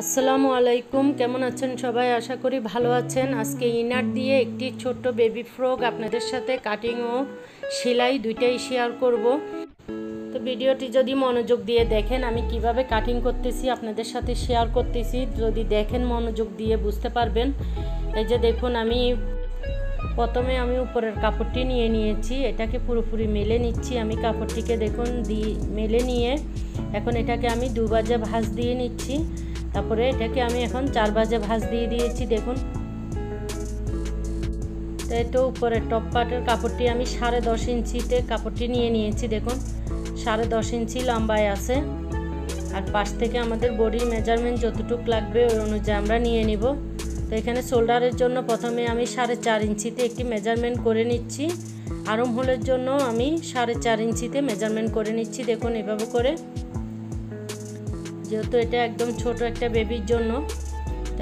আসসালামু আলাইকুম, কেমন আছেন সবাই? আশা করি ভালো আছেন। আজকে ইনার দিয়ে একটি ছোট্ট বেবি ফ্রক আপনাদের সাথে কাটিং ও সেলাই দুইটাই শেয়ার করব। তো ভিডিওটি যদি মনোযোগ দিয়ে দেখেন, আমি কীভাবে কাটিং করতেছি আপনাদের সাথে শেয়ার করতেছি। যদি দেখেন মনোযোগ দিয়ে বুঝতে পারবেন। এই যে দেখুন, আমি প্রথমে আমি উপরের কাপড়টি নিয়ে নিয়েছি। এটাকে পুরোপুরি মেলে নিচ্ছি। আমি কাপড়টিকে দেখুন, দি, মেলে নিয়ে এখন এটাকে আমি দু বাজে ভাঁজ দিয়ে নিচ্ছি। তারপরে এটাকে আমি এখন চার বাজে ভাঁজ দিয়ে দিয়েছি, দেখুন। তো এটা উপরের টপ পাটের কাপড়টি আমি সাড়ে দশ ইঞ্চিতে কাপড়টি নিয়ে নিয়েছি, দেখুন। সাড়ে দশ ইঞ্চি লম্বায় আছে। আর পাশ থেকে আমাদের বডির মেজারমেন্ট যতটুকু লাগবে ওই অনুযায়ী আমরা নিয়ে নিব। তো এখানে শোল্ডারের জন্য প্রথমে আমি সাড়ে চার ইঞ্চিতে একটি মেজারমেন্ট করে নিচ্ছি। আরম হোলের জন্য আমি সাড়ে চার ইঞ্চিতে মেজারমেন্ট করে নিচ্ছি, দেখুন এভাবে করে। যেহেতু এটা একদম ছোট একটা বেবির জন্য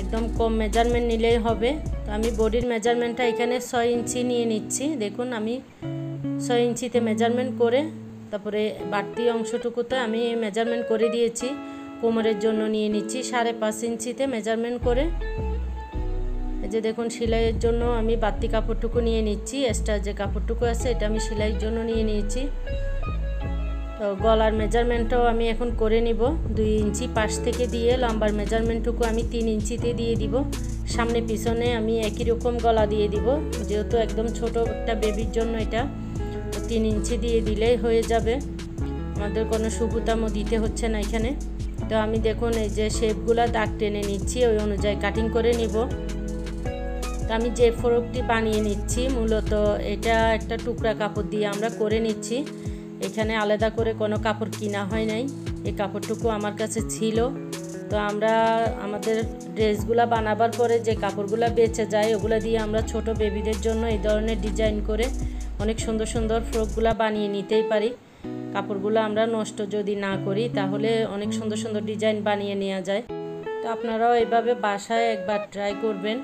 একদম কম মেজারমেন্ট নিলেই হবে। তো আমি বডির মেজারমেন্টটা এখানে ছয় ইঞ্চি নিয়ে নিচ্ছি। দেখুন, আমি ছয় ইঞ্চিতে মেজারমেন্ট করে, তারপরে বাড়তি অংশটুকুতে আমি মেজারমেন্ট করে দিয়েছি। কোমরের জন্য নিয়ে নিচ্ছি সাড়ে পাঁচ ইঞ্চিতে মেজারমেন্ট করে। এই যে দেখুন, সেলাইয়ের জন্য আমি বাড়তি কাপড়টুকু নিয়ে নিচ্ছি। এক্সট্রা যে কাপড়টুকু আছে, এটা আমি সেলাইয়ের জন্য নিয়ে নিয়েছি। গলার মেজারমেন্টটাও আমি এখন করে নিব। দুই ইঞ্চি পাশ থেকে দিয়ে লম্বার মেজারমেন্টটুকু আমি তিন ইঞ্চিতে দিয়ে দিব। সামনে পিছনে আমি একই রকম গলা দিয়ে দিব। যেহেতু একদম ছোট একটা বেবির জন্য এটা তিন ইঞ্চি দিয়ে দিলেই হয়ে যাবে। আমাদের কোনো সুবুতামও দিতে হচ্ছে না এখানে। তো আমি দেখুন, এই যে শেপগুলো দাগ টেনে নিচ্ছি, ওই অনুযায়ী কাটিং করে নিব। তো আমি যে ফ্রকটি বানিয়ে নিচ্ছি, মূলত এটা একটা টুকরা কাপড় দিয়ে আমরা করে নিচ্ছি। এখানে আলাদা করে কোনো কাপড় কিনা হয় নাই। এই কাপড়টুকু আমার কাছে ছিল। তো আমরা আমাদের ড্রেসগুলা বানাবার পরে যে কাপড়গুলো বেঁচে যায়, ওগুলো দিয়ে আমরা ছোট বেবিদের জন্য এই ধরনের ডিজাইন করে অনেক সুন্দর সুন্দর ফ্রকগুলো বানিয়ে নিতেই পারি। কাপড়গুলো আমরা নষ্ট যদি না করি, তাহলে অনেক সুন্দর সুন্দর ডিজাইন বানিয়ে নেওয়া যায়। তো আপনারাও এভাবে বাসায় একবার ট্রাই করবেন,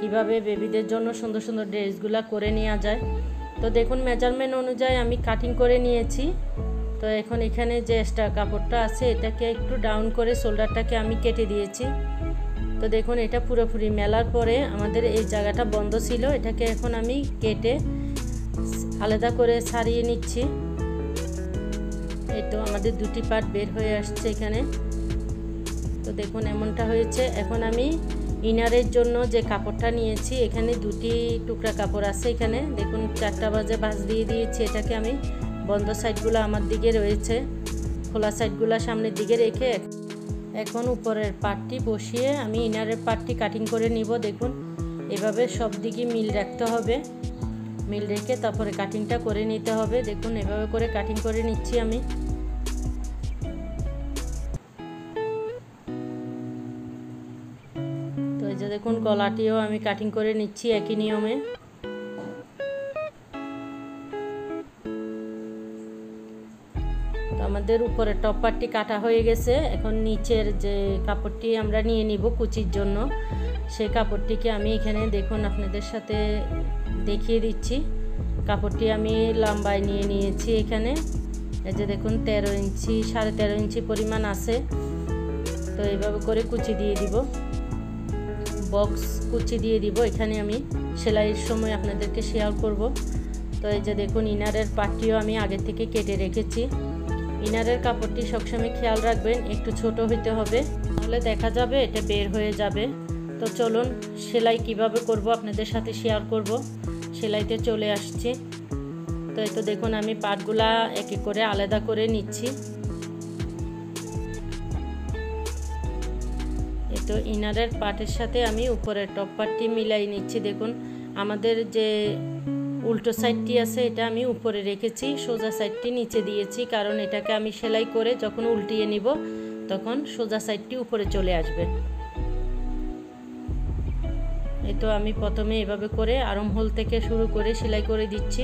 কীভাবে বেবিদের জন্য সুন্দর সুন্দর ড্রেসগুলো করে নেওয়া যায়। তো দেখুন মেজারমেন্ট অনুযায়ী আমি কাটিং করে নিয়েছি। তো এখন এখানে যে এক্সট্রা কাপড়টা আছে, এটাকে একটু ডাউন করে শোল্ডারটাকে আমি কেটে দিয়েছি। তো দেখুন, এটা পুরোপুরি মেলার পরে আমাদের এই জায়গাটা বন্ধ ছিল, এটাকে এখন আমি কেটে আলাদা করে সারিয়ে নিচ্ছি। এই তো আমাদের দুটি পার্ট বের হয়ে আসছে এখানে। তো দেখুন, এমনটা হয়েছে। এখন আমি ইনারের জন্য যে কাপড়টা নিয়েছি, এখানে দুটি টুকরা কাপড় আছে এখানে। দেখুন, চারটা বাজে ভাঁজ দিয়ে দিয়েছি। এটাকে আমি বন্ধ সাইডগুলো আমার দিকে রয়েছে। খোলা সাইডগুলো সামনের দিকে রেখে এখন উপরের পাটটি বসিয়ে আমি ইনারের পাটটি কাটিং করে নিব। দেখুন, এভাবে সব দিকে মিল রাখতে হবে। মিল রেখে তারপরে কাটিংটা করে নিতে হবে। দেখুন, এভাবে করে কাটিং করে নিচ্ছি আমি। গলাটিও আমি কাটিং করে নিচ্ছি একই নিয়মে। তো আমাদের উপরে টপ পার্টটি কাটা হয়ে গেছে। এখন নিচের যে কাপড়টি আমরা নিয়ে নিব কুচির জন্য, সেই কাপড়টিকে আমি এখানে দেখুন আপনাদের সাথে দেখিয়ে দিচ্ছি। কাপড়টি আমি লম্বায় নিয়ে নিয়েছি এখানে। এই যে দেখুন, তেরো ইঞ্চি, সাড়ে তেরো ইঞ্চি পরিমাণ আছে। তো এইভাবে করে কুচি দিয়ে দিব। বক্স কুচি দিয়ে দিব। এখানে আমি সেলাইয়ের সময় আপনাদেরকে শেয়ার করব। তো এই যে দেখুন, ইনারের পাটটিও আমি আগে থেকে কেটে রেখেছি। ইনারের কাপড়টি সবসময় খেয়াল রাখবেন, একটু ছোট হইতে হবে। তাহলে দেখা যাবে এটা বের হয়ে যাবে। তো চলুন, সেলাই কীভাবে করব আপনাদের সাথে শেয়ার করব। সেলাইতে চলে আসছি। তো এই তো দেখুন, আমি পাটগুলা একে করে আলাদা করে নিচ্ছি। তো ইনারের পাটের সাথে আমি উপরের টপ পাটটি মিলাই নিচ্ছি। দেখুন, আমাদের যে উল্টো সাইডটি আছে, এটা আমি উপরে রেখেছি, সোজা সাইডটি নিচে দিয়েছি, কারণ এটাকে আমি সেলাই করে যখন উল্টিয়ে নিব, তখন সোজা সাইডটি উপরে চলে আসবে। এই তো আমি প্রথমে এভাবে করে আরম হোল থেকে শুরু করে সেলাই করে দিচ্ছি।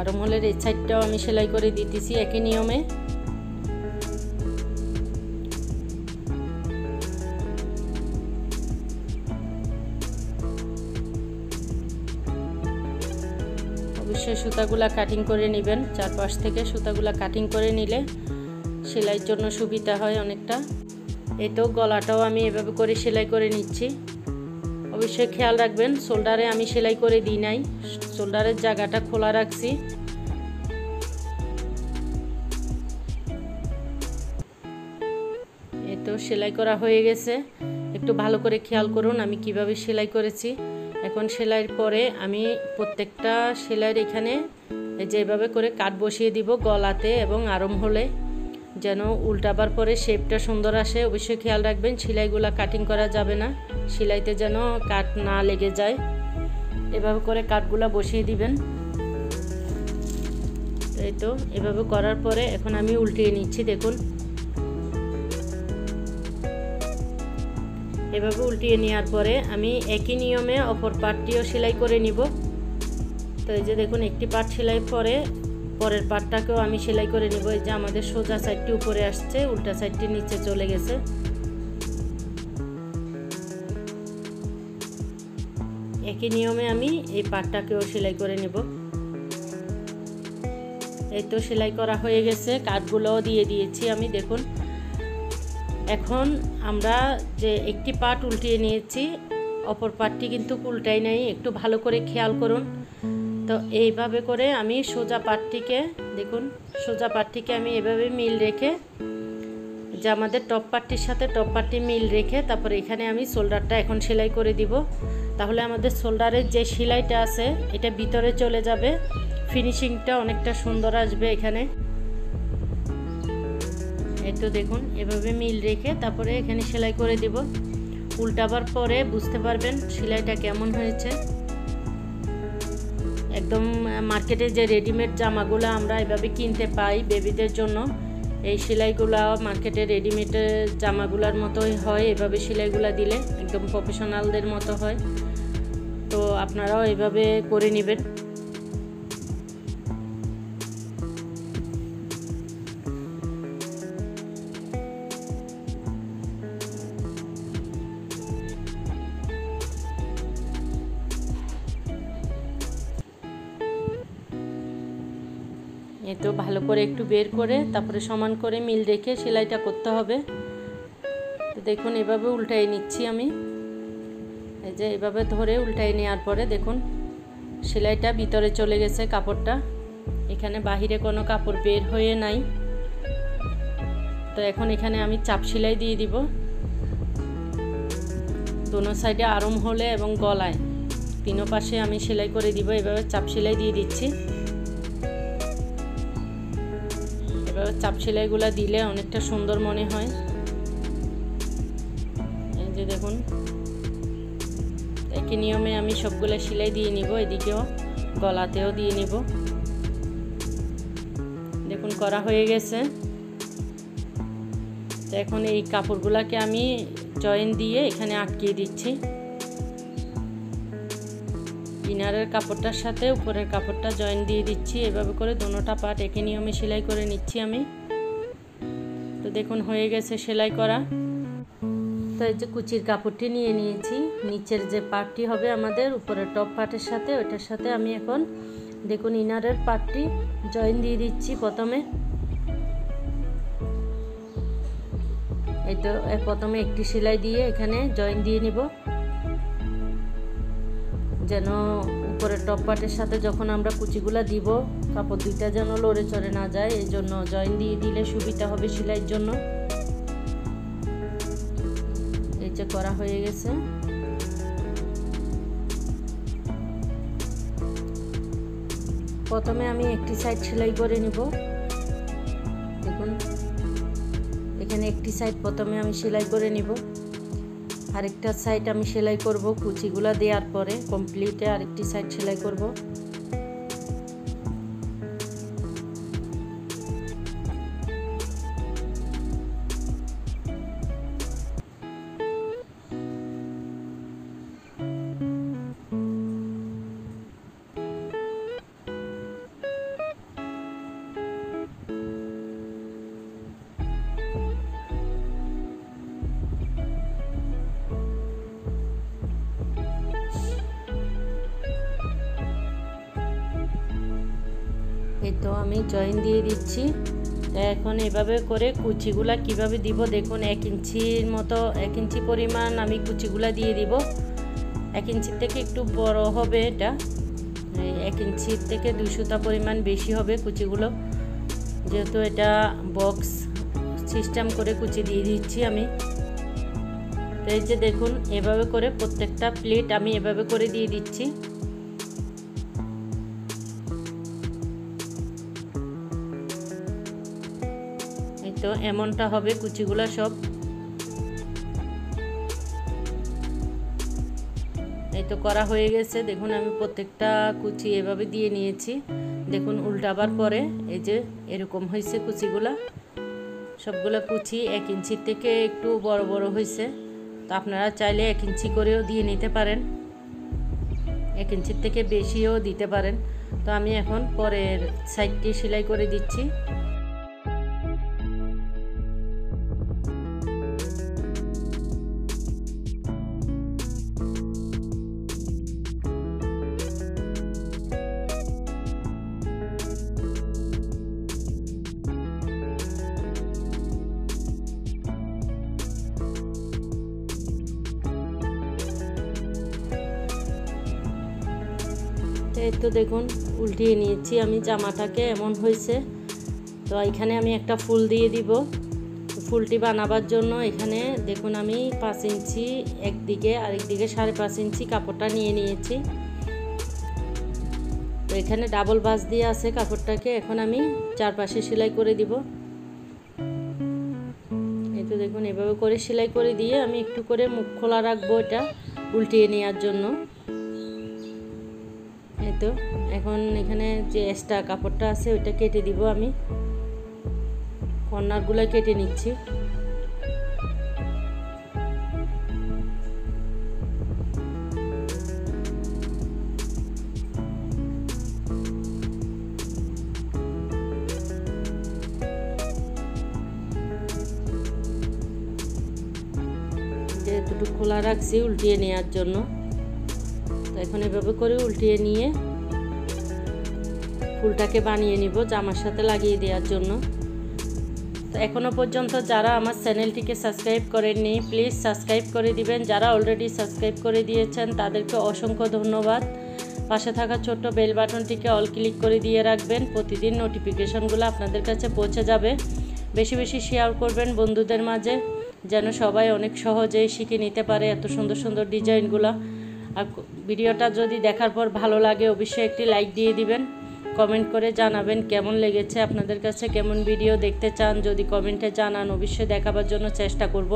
আরম হোলের এই সাইডটাও আমি সেলাই করে দিতেছি একই নিয়মে। অবশ্যই সুতাগুলা কাটিং করে নেবেন, চারপাশ থেকে সুতাগুলা কাটিং করে নিলে সেলাইয়ের জন্য সুবিধা হয় অনেকটা। তো গলাটাও আমি এভাবে করে সেলাই করে নিচ্ছি। অবশ্যই খেয়াল রাখবেন, শোল্ডারে আমি সেলাই করে দিই নাই শোল্ডারের জায়গাটা খোলা রাখছি। তো সেলাই করা হয়ে গেছে। একটু ভালো করে খেয়াল করুন আমি কীভাবে সেলাই করেছি। এখন সেলাইয়ের পরে আমি প্রত্যেকটা সেলাইয়ের এখানে যেভাবে করে কাট বসিয়ে দিব গলাতে এবং আরম হলে, যেন উল্টাবার পরে শেপটা সুন্দর আসে। অবশ্যই খেয়াল রাখবেন, সেলাইগুলো কাটিং করা যাবে না। সেলাইতে যেন কাট না লেগে যায়। এভাবে করে কাটগুলো বসিয়ে দিবেন। এই তো এভাবে করার পরে এখন আমি উল্টিয়ে নিচ্ছি, দেখুন। এভাবে উল্টিয়ে নেওয়ার পরে আমি একই নিয়মে অপর পার্টটিও সেলাই করে নিব। তো এই যে দেখুন, একটি পার্ট সেলাই পরে, পরের পার্টটাকেও আমি সেলাই করে নিব। এই যে আমাদের সোজা সাইডটি উপরে আসছে, উল্টা সাইডটি নিচে চলে গেছে। একই নিয়মে আমি এই পার্টটাকেও সেলাই করে নেব। এই তো সেলাই করা হয়ে গেছে, কাঠগুলোও দিয়ে দিয়েছি আমি, দেখুন। এখন আমরা যে একটি পাট উল্টিয়ে নিয়েছি, অপর পাটটি কিন্তু উল্টাই নাই, একটু ভালো করে খেয়াল করুন। তো এইভাবে করে আমি সোজা পাটটিকে, দেখুন, সোজা পাটটিকে আমি এভাবে মিল রেখে, যে আমাদের টপ পাটটির সাথে টপ পাটটি মিল রেখে, তারপর এখানে আমি শোল্ডারটা এখন সেলাই করে দিব। তাহলে আমাদের শোল্ডারের যে সেলাইটা আছে, এটা ভিতরে চলে যাবে। ফিনিশিংটা অনেকটা সুন্দর আসবে এখানে। এই তো দেখুন, এভাবে মিল রেখে তারপরে এখানে সেলাই করে দিব। উল্টাবার পরে বুঝতে পারবেন সেলাইটা কেমন হয়েছে। একদম মার্কেটে যে রেডিমেড জামাগুলো আমরা এভাবে কিনতে পাই বেবিদের জন্য এই সেলাইগুলো মার্কেটে রেডিমেডের জামাগুলার মতোই হয়, এভাবে সেলাইগুলো দিলে একদম প্রফেশনালদের মতো হয়। তো আপনারাও এভাবে করে নেবেন। এ তো ভালো করে একটু বের করে, তারপরে সমান করে মিল রেখে সেলাইটা করতে হবে। তো দেখুন, এভাবে উল্টাই নিচ্ছি আমি। এই যে এভাবে ধরে উল্টাই নেওয়ার পরে দেখুন, সেলাইটা ভিতরে চলে গেছে কাপড়টা। এখানে বাহিরে কোনো কাপড় বের হয়ে নাই। তো এখন এখানে আমি চাপ সেলাই দিয়ে দিব। দোনো সাইডে আরম হলে এবং গলায়। তিনো পাশে আমি সেলাই করে দিব, এভাবে চাপ সেলাই দিয়ে দিচ্ছি। চাপ সেলাইগুলো দিলে অনেকটা সুন্দর মনে হয়। এই যে দেখুন। একই নিয়মে আমি সবগুলো সেলাই দিয়ে নিব, এদিকেও গলাতেও দিয়ে নিব। দেখুন, করা হয়ে গেছে। তো এখন এই কাপড়গুলোকে আমি জয়েন দিয়ে এখানে আটকিয়ে দিচ্ছি। ইনারের কাপড়টার সাথে উপরের কাপড়টা জয়েন দিয়ে দিচ্ছি। এভাবে করে দোনোটা পার্ট একই নিয়মে সেলাই করে নিচ্ছি আমি। তো দেখুন, হয়ে গেছে সেলাই করা। তো এই যে কুচির কাপড়টি নিয়ে নিয়েছি। নিচের যে পার্টটি হবে আমাদের, উপরের টপ পার্টের সাথে ওইটার সাথে আমি এখন দেখুন ইনারের পার্টটি জয়েন দিয়ে দিচ্ছি প্রথমে। এই তো প্রথমে একটি সেলাই দিয়ে এখানে জয়েন দিয়ে নিব। যেন উপরের টপ পার্টের সাথে যখন আমরা কুচিগুলা দিব, কাপড় দুইটা যেন লড়ে চড়ে না যায়, এই জন্য জয়েন দিয়ে দিলে সুবিধা হবে সেলাইয়ের জন্য। এই যে করা হয়ে গেছে। প্রথমে আমি একটি সাইড সেলাই করে নিব। দেখুন, এখানে একটি সাইড প্রথমে আমি সেলাই করে নিব। আরেকটা সাইড আমি সেলাই করব কুচিগুলা দেওয়ার পরে কমপ্লিটে আরেকটি সাইড সেলাই করব। আমি জয়েন দিয়ে দিচ্ছি। এখন এভাবে করে কুচিগুলা কীভাবে দিব দেখুন, এক ইঞ্চির মতো, এক ইঞ্চি পরিমাণ আমি কুচিগুলা দিয়ে দিব। এক ইঞ্চির থেকে একটু বড় হবে এটা। এক ইঞ্চির থেকে দুশোটা পরিমাণ বেশি হবে কুচিগুলো। যেহেতু এটা বক্স সিস্টেম করে কুচি দিয়ে দিচ্ছি আমি। তো এই যে দেখুন, এভাবে করে প্রত্যেকটা প্লেট আমি এভাবে করে দিয়ে দিচ্ছি। তো এমনটা হবে কুচিগুলা সব। এই তো করা হয়ে গেছে। দেখুন, আমি প্রত্যেকটা কুচি এভাবে দিয়ে নিয়েছি। দেখুন, উল্টাবার পরে এই যে এরকম হয়েছে কুচিগুলা। সবগুলো কুচি এক ইঞ্চির থেকে একটু বড় বড় হয়েছে। তো আপনারা চাইলে এক ইঞ্চি করেও দিয়ে নিতে পারেন। এক ইঞ্চির থেকে বেশিও দিতে পারেন। তো আমি এখন পরের সাইডটি সেলাই করে দিচ্ছি। এই তো দেখুন, উল্টিয়ে নিয়েছি আমি জামাটাকে, এমন হয়েছে। তো এখানে আমি একটা ফুল দিয়ে দিব। ফুলটি বানাবার জন্য এখানে দেখুন আমি পাঁচ ইঞ্চি একদিকে, আরেকদিকে সাড়ে পাঁচ ইঞ্চি কাপড়টা নিয়ে নিয়েছি। তো এখানে ডাবল বাস দিয়ে আছে কাপড়টাকে, এখন আমি চারপাশে সেলাই করে দিব। এই তো দেখুন, এভাবে করে সেলাই করে দিয়ে আমি একটু করে মুখ খোলা রাখব এটা উল্টিয়ে নেওয়ার জন্য। এই তো, এখন এখানে যে এক্সট্রা কাপড়টা আছে, ওইটা কেটে দিব আমি। কর্নারগুলো কেটে নিচ্ছি। যেহেতু খোলা রাখছি, উল্টিয়ে নেওয়ার জন্য। তো এখন এভাবে করে উল্টিয়ে নিয়ে ফুলটাকে বানিয়ে নিব জামার সাথে লাগিয়ে দেওয়ার জন্য। তো এখনও পর্যন্ত যারা আমার চ্যানেলটিকে সাবস্ক্রাইব করেননি, প্লিজ সাবস্ক্রাইব করে দিবেন। যারা অলরেডি সাবস্ক্রাইব করে দিয়েছেন, তাদেরকে অসংখ্য ধন্যবাদ। পাশে থাকা ছোট্ট বেল বাটনটিকে অল ক্লিক করে দিয়ে রাখবেন। প্রতিদিন নোটিফিকেশনগুলো আপনাদের কাছে পৌঁছে যাবে। বেশি বেশি শেয়ার করবেন বন্ধুদের মাঝে, যেন সবাই অনেক সহজেই শিখে নিতে পারে এত সুন্দর সুন্দর ডিজাইনগুলো। আর ভিডিওটা যদি দেখার পর ভালো লাগে, অবশ্যই একটি লাইক দিয়ে দিবেন। কমেন্ট করে জানাবেন কেমন লেগেছে আপনাদের কাছে, কেমন ভিডিও দেখতে চান, যদি কমেন্টে জানান, অবশ্যই দেখাবার জন্য চেষ্টা করব।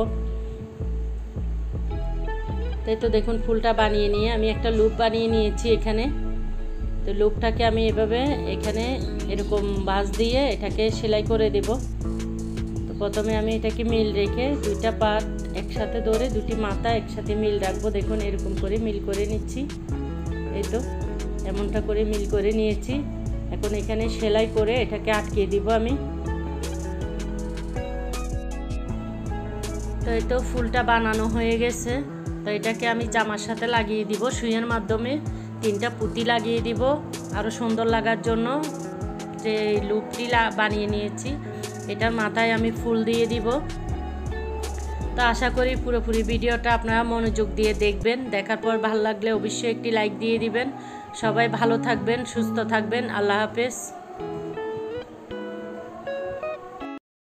তাই তো দেখুন, ফুলটা বানিয়ে নিয়ে আমি একটা লুপ বানিয়ে নিয়েছি এখানে। তো লুপটাকে আমি এভাবে এখানে এরকম বাস দিয়ে এটাকে সেলাই করে দেব। তো প্রথমে আমি এটাকে মিল রেখে দুইটা পার্ট একসাথে ধরে দুটি মাথা একসাথে মিল রাখব। দেখুন, এরকম করে মিল করে নিচ্ছি। এই তো, এমনটা করে মিল করে নিয়েছি। এখন এখানে সেলাই করে এটাকে আটকিয়ে দিব আমি। তো এই তো ফুলটা বানানো হয়ে গেছে। তো এটাকে আমি জামার সাথে লাগিয়ে দিব। সুইয়ের মাধ্যমে তিনটা পুঁতি লাগিয়ে দিব। আরও সুন্দর লাগার জন্য যে লুপটি বানিয়ে নিয়েছি। এটার মাথায় আমি ফুল দিয়ে দিব। তো আশা করি পুরোপুরি ভিডিওটা আপনারা মনোযোগ দিয়ে দেখবেন। দেখার পর ভালো লাগলে অবশ্যই একটি লাইক দিয়ে দিবেন। সবাই ভালো থাকবেন, সুস্থ থাকবেন। আল্লাহ হাফেজ।